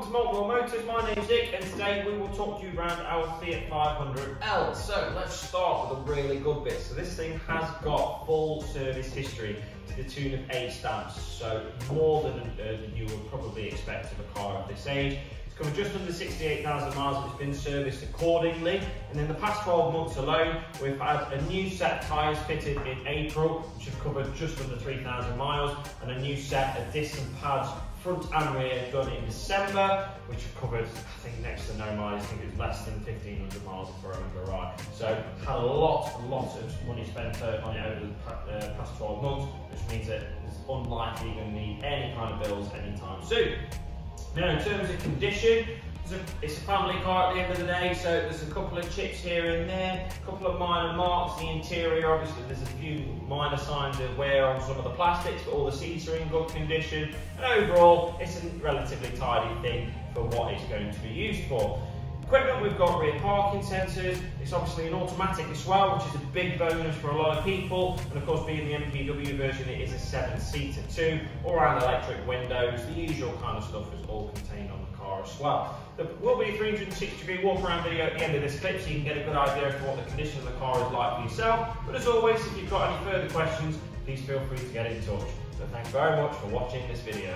welcome to Malt Mill Motors. My name's Dick, and today we will talk to you around our Fiat 500L. So let's start with the really good bit. So this thing has got full service history to the tune of eight stamps, so more than, uh, than you would probably expect of a car of this age. It's covered just under 68,000 miles it's been serviced accordingly. And in the past 12 months alone, we've had a new set of tyres fitted in April, which have covered just under 3,000 miles, and a new set of disc and pads front and rear done in December, which have covered, I think, next to no miles. I think it was less than 1,500 miles, if I remember right. So, had a lot, a lot of money spent uh, on it over the uh, past 12 months, which means that it's unlikely you're going to need any kind of bills anytime soon. Now, in terms of condition, it's a, family car at the end of the day, so there's a couple of chips here and there, a couple of minor marks. The interior, obviously, there's a few minor signs of wear on some of the plastics, but all the seats are in good condition. And overall, it's a relatively tidy thing for what it's going to be used for. Equipment, we've got rear parking sensors. It's obviously an automatic as well, which is a big bonus for a lot of people. And of course, being the MPW version, it is a seven-seater too, all around electric windows. The usual kind of stuff is all contained on the car as well. There will be a 360 degree walk around video at the end of this clip so you can get a good idea to what the condition of the car is like for yourself. But as always, if you've got any further questions, please feel free to get in touch. So thanks very much for watching this video.